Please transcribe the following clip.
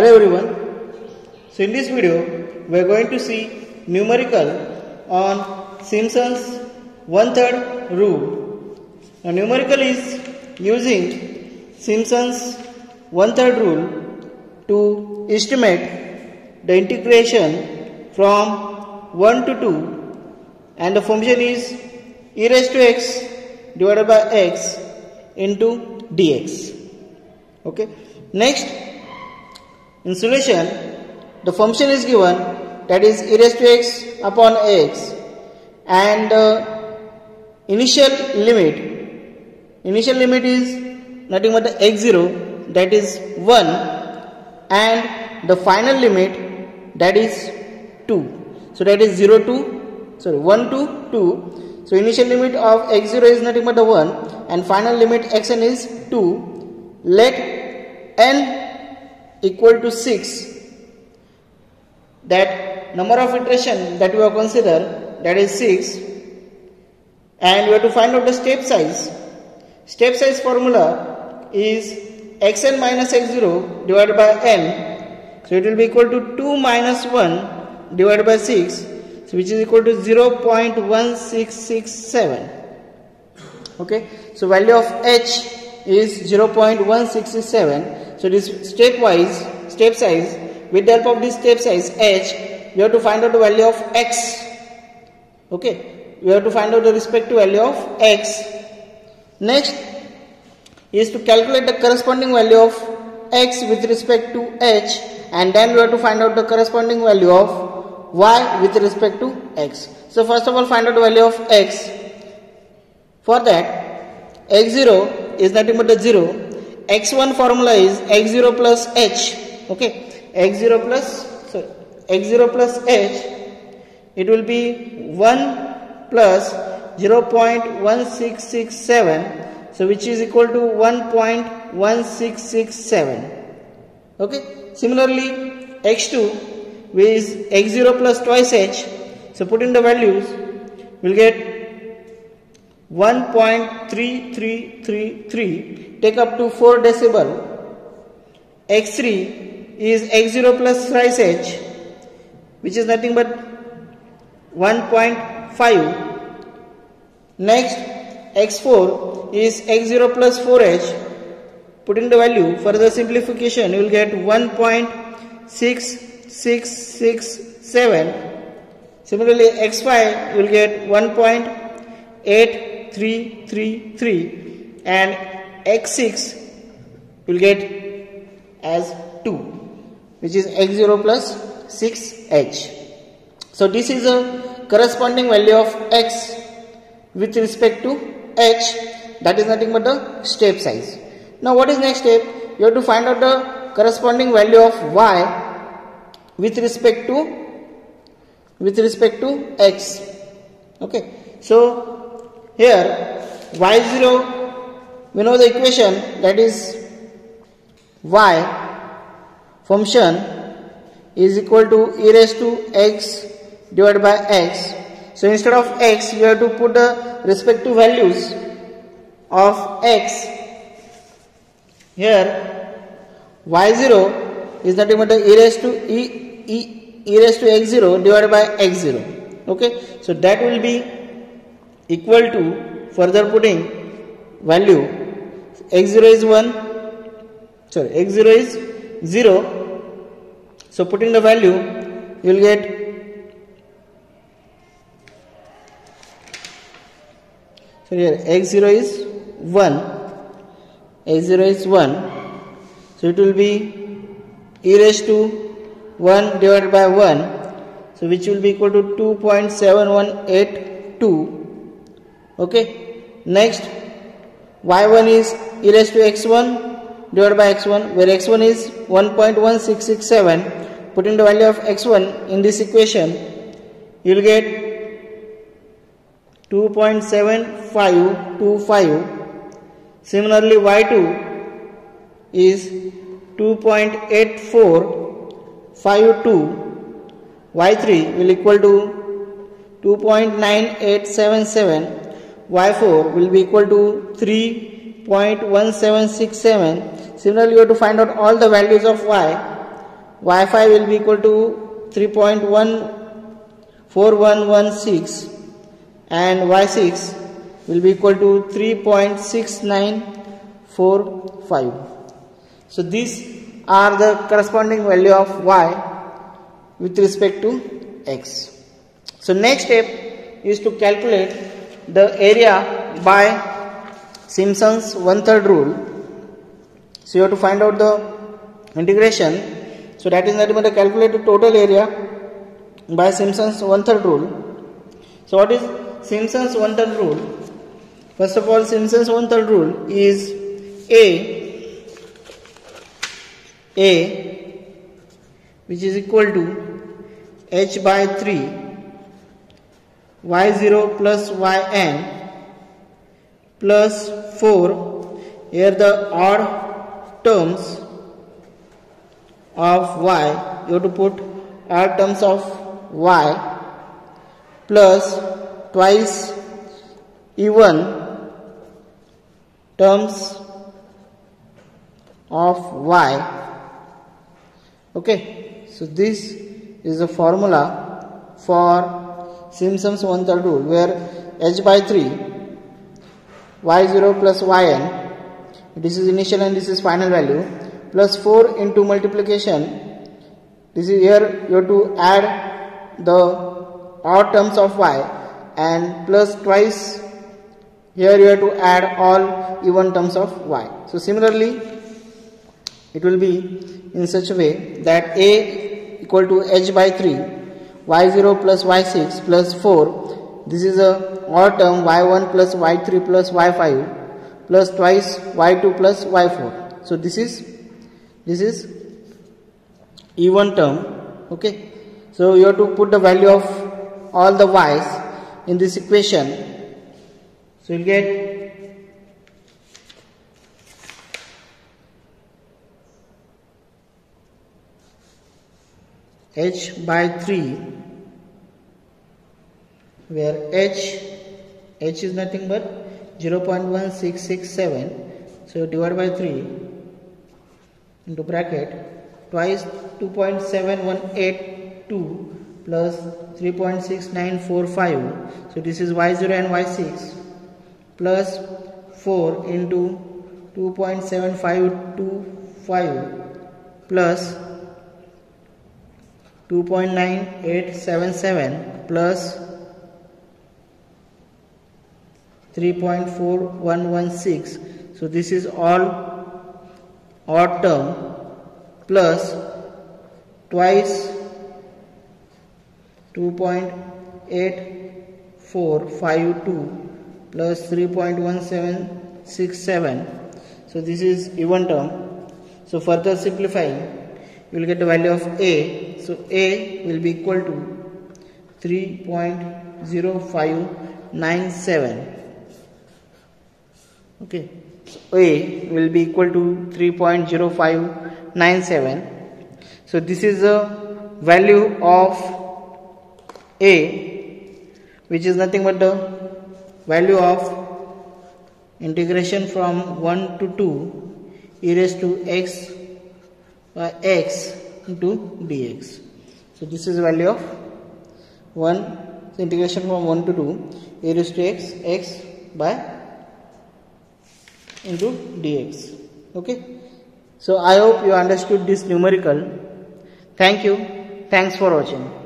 Hello everyone. So in this video we are going to see numerical on Simpson's one third rule. Now numerical is using Simpson's one third rule to estimate the integration from 1 to 2 and the function is e raised to x divided by x into dx. Okay. Next in solution, the function is given that is e raised to x upon x and uh, initial limit initial limit is nothing but the x0 that is 1 and the final limit that is 2 so that is 0 to sorry 1 to 2 so initial limit of x0 is nothing but the 1 and final limit xn is 2 let n equal to 6 that number of iteration that we have considered that is 6 and we have to find out the step size. Step size formula is xn minus x0 divided by n so it will be equal to 2 minus 1 divided by 6 so which is equal to 0.1667 okay so value of h is 0.1667 so this stepwise step size with the help of this step size h we have to find out the value of x. Okay? We have to find out the respective value of x. Next is to calculate the corresponding value of x with respect to h and then we have to find out the corresponding value of y with respect to x. So first of all find out the value of x. For that x0 is nothing but the 0 x1 formula is x0 plus h okay? X0 plus sorry x0 plus h it will be 1 plus 0.1667 so which is equal to 1.1667 okay? Similarly x2 is x0 plus twice h so put in the values we'll get 1.3333 take up to 4 decibel. X3 is x0 plus thrice h which is nothing but 1.5 next x4 is x0 plus 4h put in the value for the simplification you will get 1.6667 similarly x5 you will get 1.8333 and x6 will get as 2 which is x0 plus 6h so this is a corresponding value of x with respect to h. That is nothing but the step size. Now what is next step? You have to find out the corresponding value of y with respect to with respect to x. Okay. So here y0 we know the equation that is y function is equal to e raised to x divided by x. So instead of x we have to put the respective values of x. Here y0 is nothing but the e raised to e, e, e raised to x0 divided by x0 okay? So that will be equal to further putting value x0 is 1 sorry x0 is 0 so putting the value you will get so here x0 is 1 x0 is 1 so it will be e raised to 1 divided by 1 so which will be equal to 2.7182 okay? Next. Y1 is e raised to x1 divided by x1 where x1 is 1.1667 putting the value of x1 in this equation you will get 2.7525 similarly y2 is 2.8452 y3 will equal to 2.9877 y4 will be equal to 3.1767 similarly you have to find out all the values of y. Y5 will be equal to 3.14116 and y6 will be equal to 3.6945 so these are the corresponding value of y with respect to x. So next step is to calculate the area by Simpson's one third rule. So you have to find out the integration. So that is nothing but the calculated total area by Simpson's one third rule. So what is Simpson's one third rule. First of all, Simpson's one third rule is A, A which is equal to h by 3 y0 plus yn plus 4 here the odd terms of y you have to put odd terms of y plus twice even terms of y. Okay so this is the formula for Simpson's one third rule where h by 3 y0 plus yn this is initial and this is final value plus 4 into multiplication this is here you have to add the odd terms of y and plus twice here you have to add all even terms of y. So similarly it will be in such a way that a equal to h by 3 y0 plus y6 plus 4 this is a odd term y1 plus y3 plus y5 plus twice y2 plus y4 so this is this is even term okay so you have to put the value of all the y's in this equation. So you'll get h by 3 where h h is nothing but 0.1667 so divide by 3 into bracket twice 2.7182 plus 3.6945 so this is y0 and y6 plus 4 into 2.7525 plus 2.9877 plus 3.4116 so this is all odd term plus twice 2.8452 plus 3.1767 so this is even term. So further simplifying you will get the value of a. So a will be equal to 3.0597 okay. So a will be equal to 3.0597 so this is the value of a which is nothing but the value of integration from 1 to 2 e raised to x by x into dx. So this is the value of 1 so integration from 1 to 2 e raised to x x by into dx. Okay. So I hope you understood this numerical. Thank you. Thanks for watching.